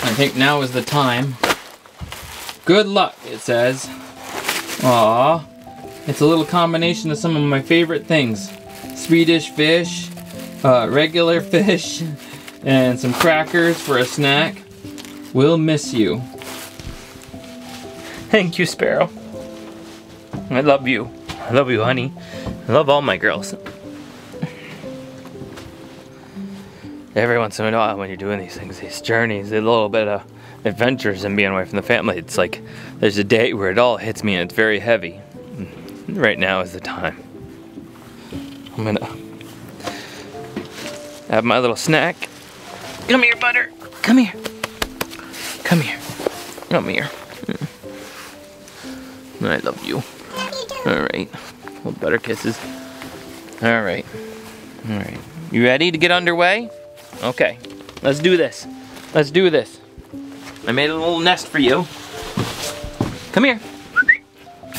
I think now is the time. Good luck, it says. Aww. It's a little combination of some of my favorite things. Swedish fish, uh, regular fish, and some crackers for a snack. We'll miss you. Thank you, Sparrow. I love you. I love you, honey. I love all my girls. Every once in a while, when you're doing these things, these journeys, a little bit of adventures and being away from the family, it's like there's a day where it all hits me and it's very heavy. Right now is the time. I'm gonna have my little snack. Come here, butter. Come here. Come here. Come here. Mm. I love you. All right. little butter kisses. All right. All right. You ready to get underway? Okay. Let's do this. Let's do this. I made a little nest for you. Come here. We'll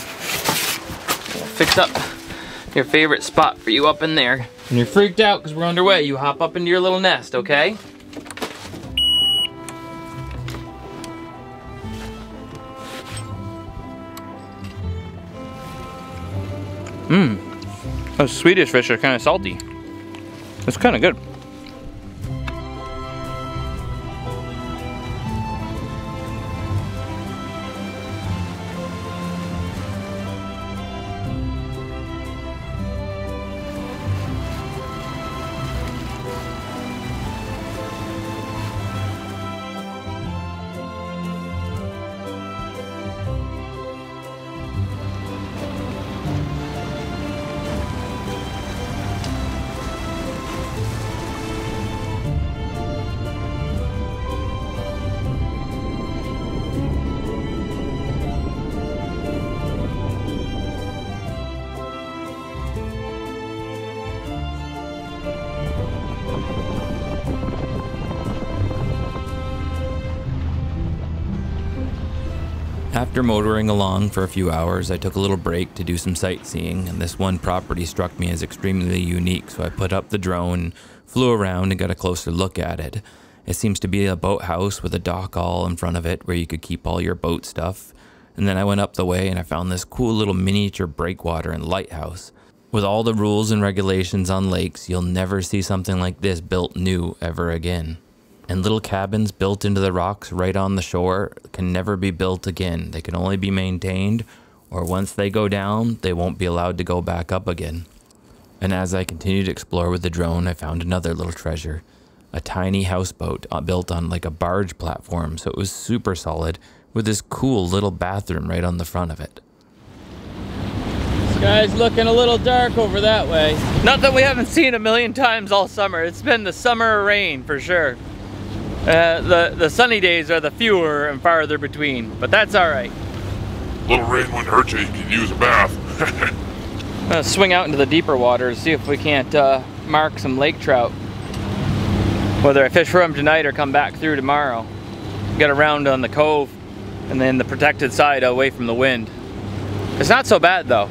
fix up your favorite spot for you up in there. When you're freaked out because we're underway, you hop up into your little nest, okay? Mmm. Those Swedish fish are kind of salty. It's kind of good. Motoring along for a few hours, I took a little break to do some sightseeing, and this one property struck me as extremely unique, so I put up the drone, flew around, and got a closer look at it. It seems to be a boathouse with a dock all in front of it where you could keep all your boat stuff. And then I went up the way and I found this cool little miniature breakwater and lighthouse. With all the rules and regulations on lakes, you'll never see something like this built new ever again and little cabins built into the rocks right on the shore can never be built again. They can only be maintained, or once they go down, they won't be allowed to go back up again. And as I continued to explore with the drone, I found another little treasure a tiny houseboat uh, built on like a barge platform, so it was super solid with this cool little bathroom right on the front of it. Sky's looking a little dark over that way. Not that we haven't seen a million times all summer. It's been the summer rain for sure. Uh, the, the sunny days are the fewer and farther between, but that's all right. Little rain wouldn't hurt you. You could use a bath. I'm gonna swing out into the deeper waters, see if we can't uh, mark some lake trout. Whether I fish for them tonight or come back through tomorrow. Get around on the cove and then the protected side away from the wind. It's not so bad though.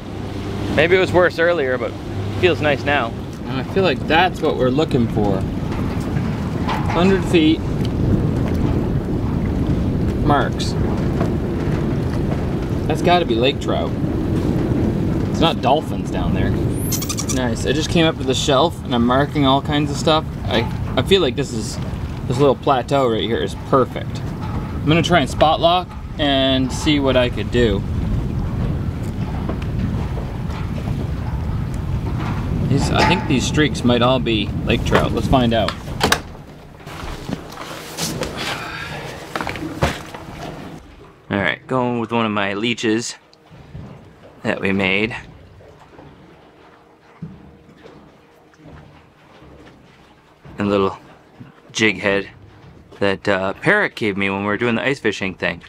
Maybe it was worse earlier, but feels nice now. And I feel like that's what we're looking for. 100 feet. Marks. That's gotta be lake trout. It's not dolphins down there. Nice. I just came up to the shelf and I'm marking all kinds of stuff. I, I feel like this is this little plateau right here is perfect. I'm gonna try and spot lock and see what I could do. These, I think these streaks might all be lake trout. Let's find out. All right, going with one of my leeches that we made. And a little jig head that uh, Parrot gave me when we were doing the ice fishing thing.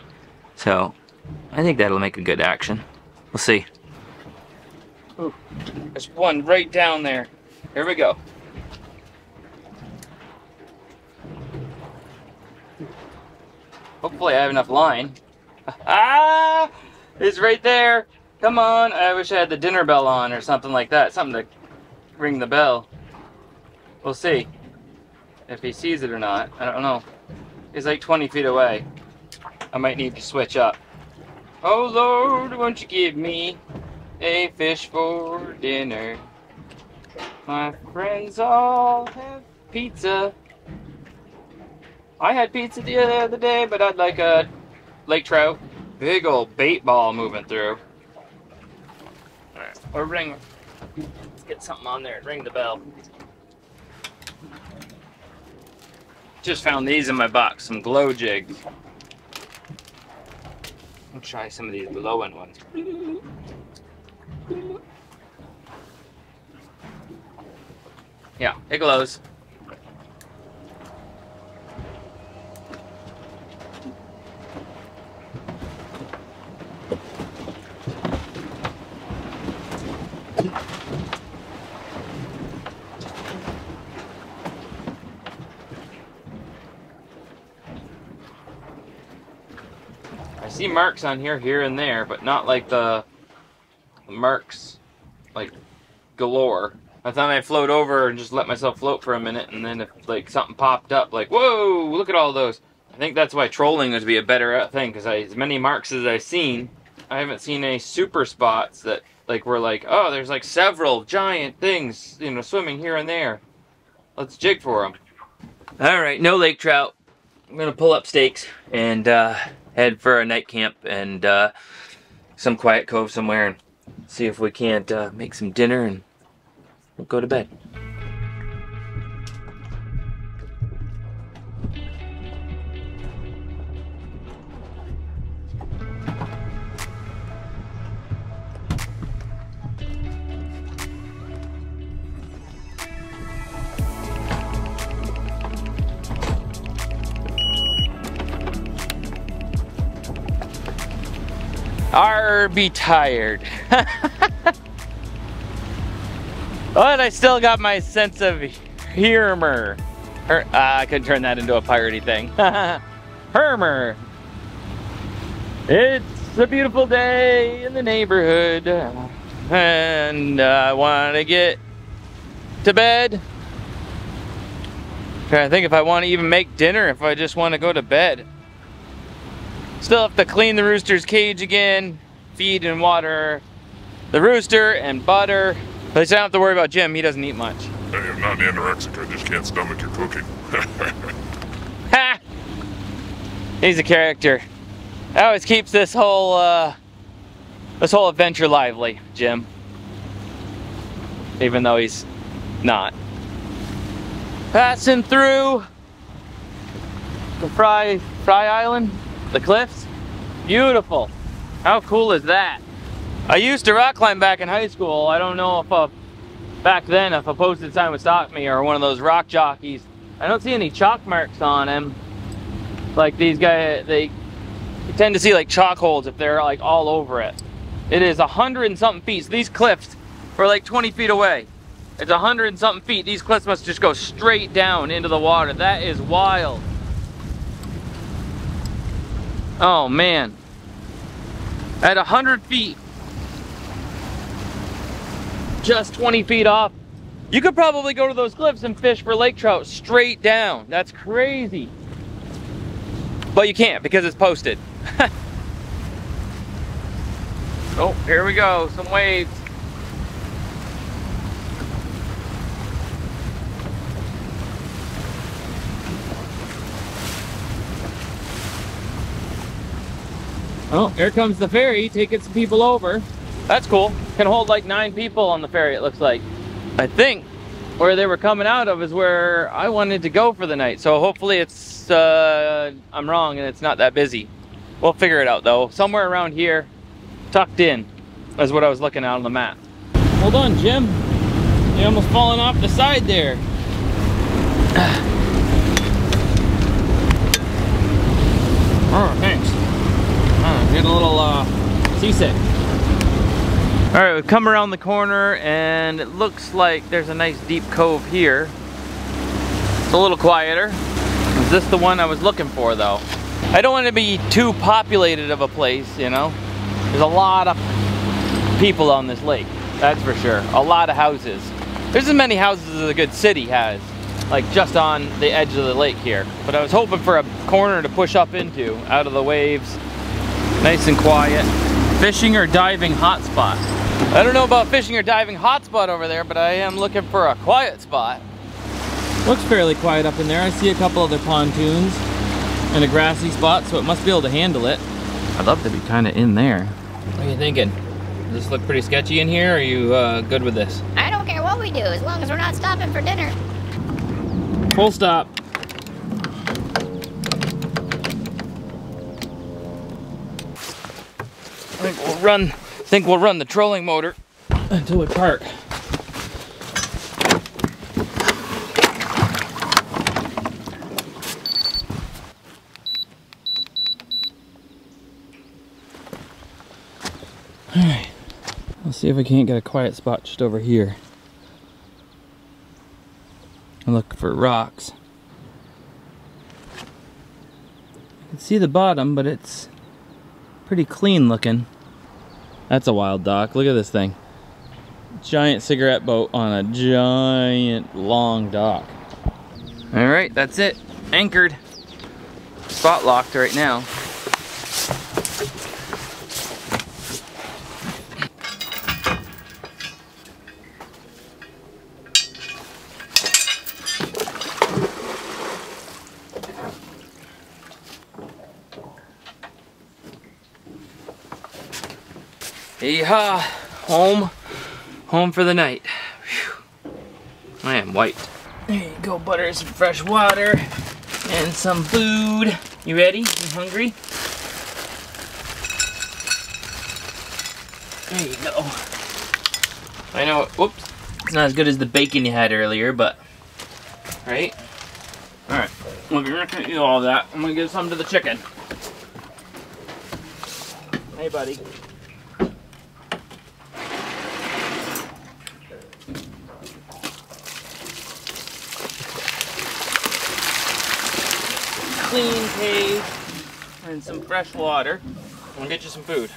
So I think that'll make a good action. We'll see. Ooh, there's one right down there. Here we go. Hopefully I have enough line. Ah! It's right there. Come on. I wish I had the dinner bell on or something like that. Something to ring the bell. We'll see. If he sees it or not. I don't know. He's like 20 feet away. I might need to switch up. Oh Lord, won't you give me a fish for dinner? My friends all have pizza. I had pizza the other day, but I'd like a lake trout. Big old bait ball moving through. Alright, or ring. Let's get something on there and ring the bell. Just found these in my box, some glow jigs. I'll try some of these below end ones. Yeah, it glows. See marks on here, here and there, but not like the marks, like galore. I thought I'd float over and just let myself float for a minute, and then if like something popped up, like whoa, look at all those. I think that's why trolling would be a better uh, thing, because as many marks as I've seen, I haven't seen any super spots that like were like, oh, there's like several giant things, you know, swimming here and there. Let's jig for them. All right, no lake trout. I'm gonna pull up stakes and uh, head for a night camp and uh, some quiet cove somewhere and see if we can't uh, make some dinner and we'll go to bed. Are be tired. but I still got my sense of humor. Her, uh, I could turn that into a piratey thing. Hermer. It's a beautiful day in the neighborhood, and I want to get to bed. To think if I want to even make dinner, if I just want to go to bed. Still have to clean the rooster's cage again, feed and water the rooster and butter. At least I don't have to worry about Jim, he doesn't eat much. Hey, I'm not anorexic, I just can't stomach your cooking. Ha! He's a character. That always keeps this whole uh, this whole adventure lively, Jim. Even though he's not. Passing through the Frye Frye Island, the cliffs. Beautiful. How cool is that? I used to rock climb back in high school. I don't know if a, back then if a posted sign would stop me or one of those rock jockeys. I don't see any chalk marks on him. Like these guys, they tend to see like chalk holes if they're like all over it. It is a hundred and something feet. So these cliffs are like 20 feet away. It's a hundred and something feet. These cliffs must just go straight down into the water. That is wild. Oh man. At a hundred feet, just 20 feet off, you could probably go to those cliffs and fish for lake trout straight down. That's crazy. But you can't because it's posted. oh, here we go, some waves. Oh, here comes the ferry taking some people over. That's cool. Can hold like nine people on the ferry, it looks like. I think where they were coming out of is where I wanted to go for the night. So hopefully it's, uh, I'm wrong and it's not that busy. We'll figure it out though. Somewhere around here, tucked in, is what I was looking at on the map. Hold on, Jim. You're almost falling off the side there. Oh, thanks. Uh, get a little uh, seasick. All right, we've come around the corner and it looks like there's a nice deep cove here. It's a little quieter. Is this the one I was looking for though? I don't want to be too populated of a place, you know? There's a lot of people on this lake, that's for sure. A lot of houses. There's as many houses as a good city has, like just on the edge of the lake here. But I was hoping for a corner to push up into, out of the waves, nice and quiet. Fishing or diving hotspot. I don't know about fishing or diving hotspot over there, but I am looking for a quiet spot. Looks fairly quiet up in there. I see a couple other pontoons and a grassy spot, so it must be able to handle it. I'd love to be kind of in there. What are you thinking? Does this look pretty sketchy in here? Or are you uh, good with this? I don't care what we do as long as we're not stopping for dinner. Full stop. Think we'll run. think we'll run the trolling motor until we park. All right. Let's see if we can't get a quiet spot just over here. and look for rocks. I can see the bottom, but it's pretty clean looking. That's a wild dock. Look at this thing. Giant cigarette boat on a giant long dock. All right, that's it. Anchored. Spot locked right now. Yeehaw! Home. Home for the night. Phew. I am white. There you go, butter, some fresh water, and some food. You ready? You hungry? There you go. I know, whoops. It's not as good as the bacon you had earlier, but, right? Alright, well, you're gonna eat all that. I'm gonna give some to the chicken. Hey, buddy. clean cage and some fresh water. Gonna get you some food.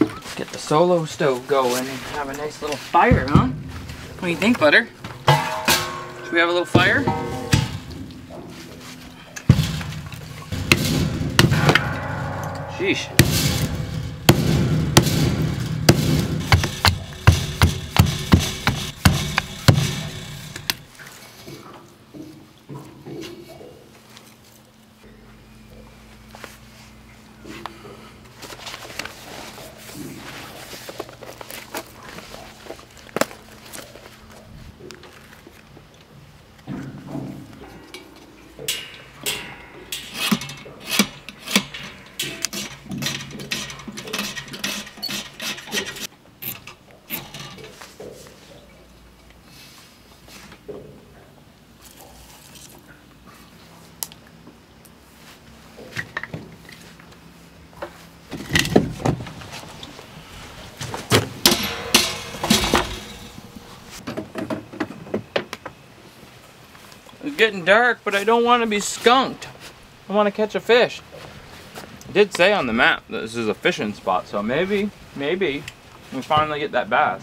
Let's get the solo stove going and have a nice little fire, huh? What do you think, Butter? Should we have a little fire? Sheesh. Getting dark, but I don't want to be skunked. I want to catch a fish. It did say on the map that this is a fishing spot, so maybe, maybe we finally get that bass.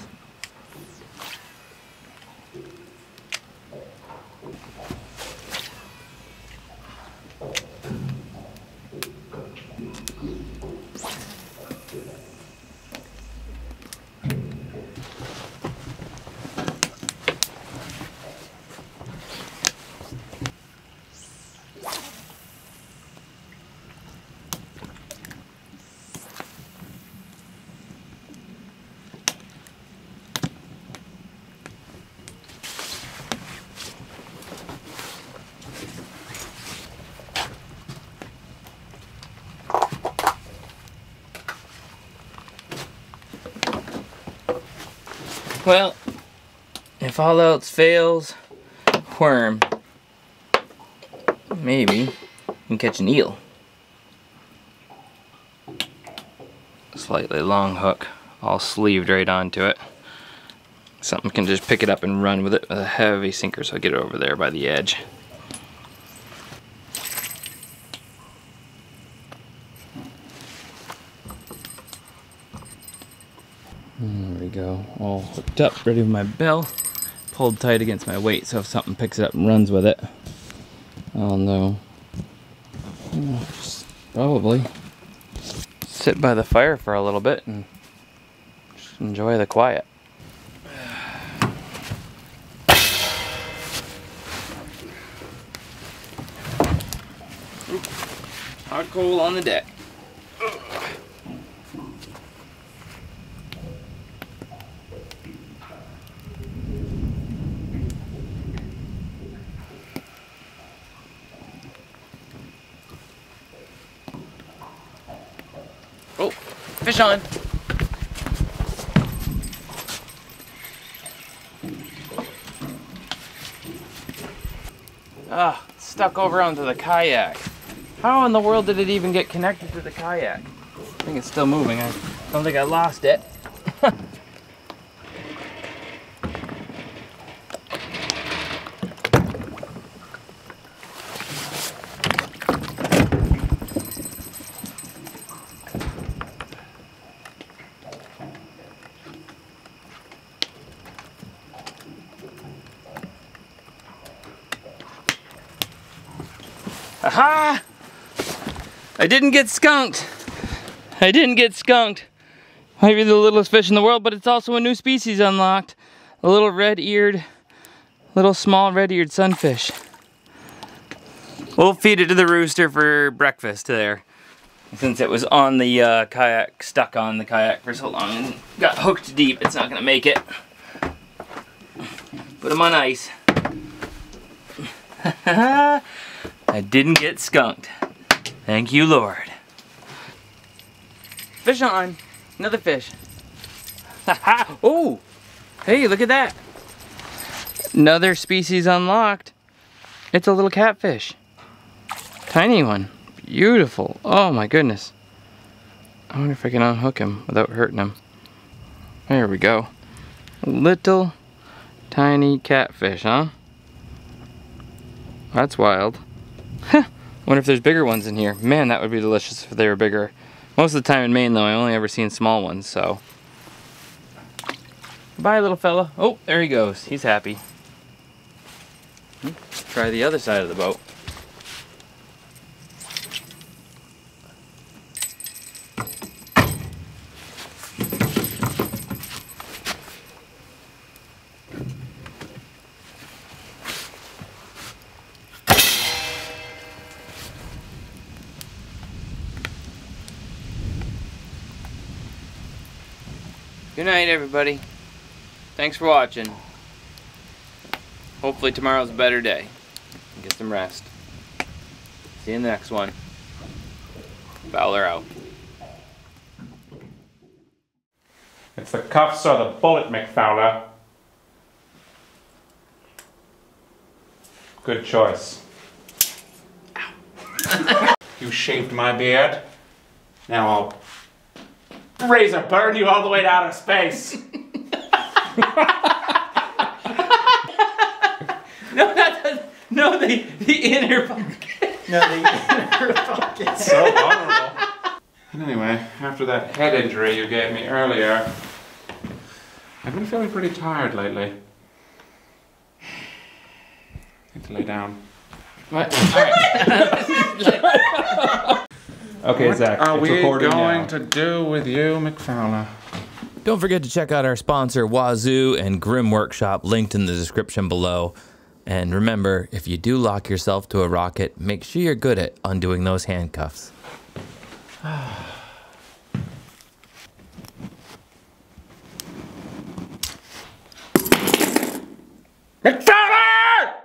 Well, else fails, worm. Maybe we can catch an eel. Slightly long hook, all sleeved right onto it. Something can just pick it up and run with it with a heavy sinker, so I get it over there by the edge. Hmm, there we go, all hooked up, ready with my bell, pulled tight against my weight, so if something picks it up and runs with it, I'll know. Probably sit by the fire for a little bit and just enjoy the quiet. Hot coal on the deck. Oh, on. Ah, stuck over onto the kayak. How in the world did it even get connected to the kayak? I think it's still moving. I don't think I lost it. I didn't get skunked. I didn't get skunked. Might be the littlest fish in the world, but it's also a new species unlocked. A little red-eared, little small red-eared sunfish. We'll feed it to the rooster for breakfast there. Since it was on the uh, kayak, stuck on the kayak for so long and got hooked deep, it's not gonna make it. Put him on ice. I didn't get skunked. Thank you, Lord. Fish on. Another fish. oh! Hey, look at that. Another species unlocked. It's a little catfish. Tiny one. Beautiful. Oh my goodness. I wonder if I can unhook him without hurting him. There we go. Little tiny catfish, huh? That's wild. Wonder if there's bigger ones in here. Man, that would be delicious if they were bigger. Most of the time in Maine, though, I only ever seen small ones, so. Bye, little fella. Oh, there he goes. He's happy. Hmm, Try the other side of the boat. Everybody. Thanks for watching. Hopefully tomorrow's a better day. Get some rest. See you in the next one. Fowler out. It's the cuffs or the bullet, McFowler. Good choice. you shaved my beard. Now I'll razor burn you all the way to outer space. No, not the, no, the, the inner pocket. No, the inner pocket. so vulnerable. And anyway, after that head injury you gave me earlier, I've been feeling pretty tired lately. Need to lay down. What? Okay, Zach, Are it's we going now. to do with you, McFowler? Don't forget to check out our sponsor, Wazoo and Grim Workshop, linked in the description below. And remember, if you do lock yourself to a rocket, make sure you're good at undoing those handcuffs. McFowler!